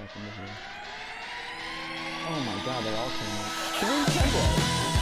Oh my god, they all came out. Three Kemba!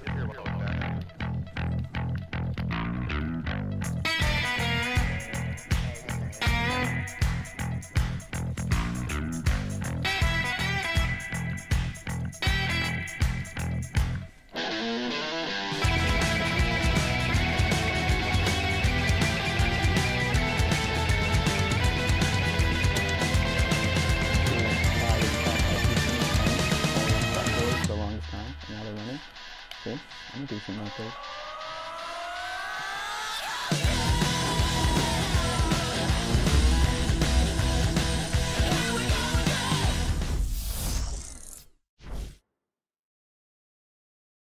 Yeah. See, I'm decent like this.